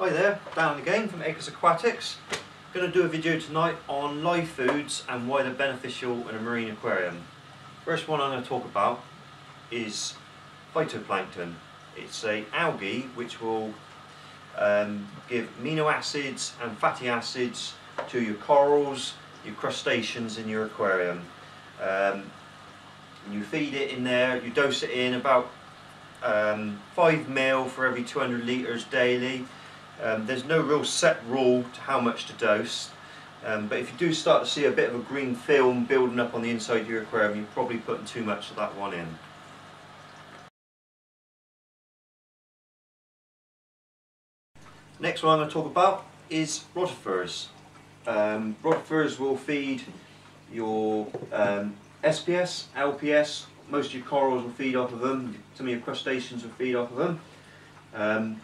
Hi there, Dan again from Acres Aquatics. Going to do a video tonight on live foods and why they're beneficial in a marine aquarium. First one I'm going to talk about is phytoplankton. It's a algae which will um, give amino acids and fatty acids to your corals, your crustaceans in your aquarium. Um, you feed it in there, you dose it in about um, 5 mil for every 200 litres daily um, there's no real set rule to how much to dose, um, but if you do start to see a bit of a green film building up on the inside of your aquarium, you're probably putting too much of that one in. Next one I'm going to talk about is rotifers. Um, rotifers will feed your um, SPS, LPS, most of your corals will feed off of them, some of your crustaceans will feed off of them. Um,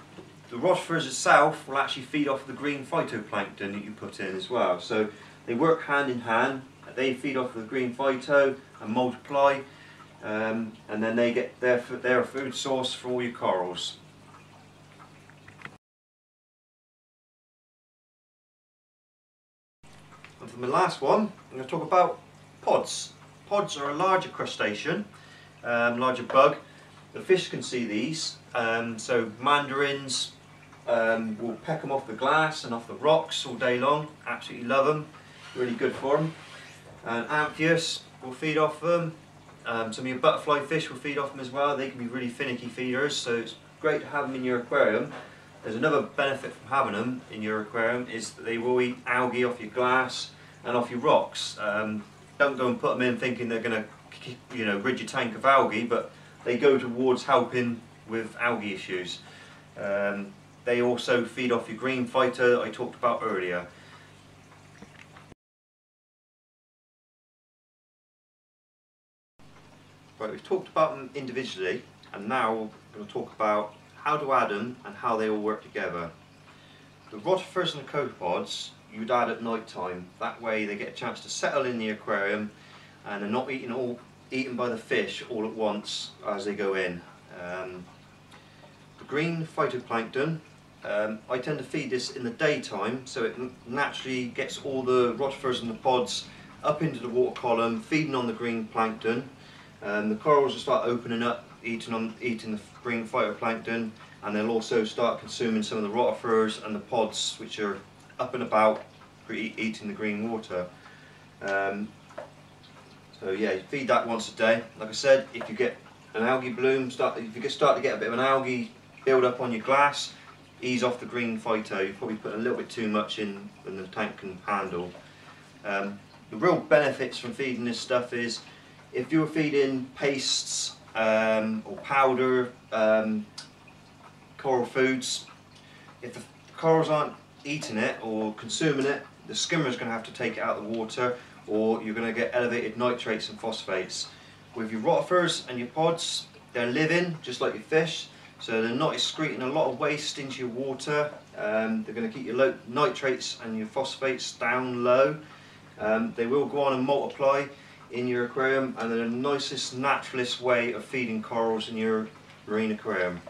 the rotifers itself will actually feed off the green phytoplankton that you put in as well. So they work hand in hand. They feed off the green phyto and multiply, um, and then they get their their food source for all your corals. And for my last one, I'm going to talk about pods. Pods are a larger crustacean, um, larger bug. The fish can see these, um, so mandarins, um, we'll peck them off the glass and off the rocks all day long. Absolutely love them. Really good for them. And anthias will feed off them. Um, some of your butterfly fish will feed off them as well. They can be really finicky feeders, so it's great to have them in your aquarium. There's another benefit from having them in your aquarium is that they will eat algae off your glass and off your rocks. Um, don't go and put them in thinking they're going to, you know, rid your tank of algae, but they go towards helping with algae issues. Um, they also feed off your green that I talked about earlier. Right, we've talked about them individually and now we're going to talk about how to add them and how they all work together. The rotifers and the copepods you'd add at night time. That way they get a chance to settle in the aquarium and they're not eaten all eaten by the fish all at once as they go in. Um, the green phytoplankton um, I tend to feed this in the daytime so it naturally gets all the rotifers and the pods up into the water column, feeding on the green plankton. Um, the corals will start opening up, eating on eating the green phytoplankton, and they'll also start consuming some of the rotifers and the pods, which are up and about, eating the green water. Um, so yeah, feed that once a day. Like I said, if you get an algae bloom, start if you start to get a bit of an algae build up on your glass, ease off the green phyto. You probably put a little bit too much in than the tank can handle. Um, the real benefits from feeding this stuff is if you're feeding pastes um, or powder um, coral foods, if the corals aren't eating it or consuming it, the skimmer is going to have to take it out of the water or you're going to get elevated nitrates and phosphates. With your rotifers and your pods, they're living just like your fish, so they're not excreting a lot of waste into your water. Um, they're going to keep your nitrates and your phosphates down low. Um, they will go on and multiply in your aquarium and they're the nicest, naturalist way of feeding corals in your marine aquarium.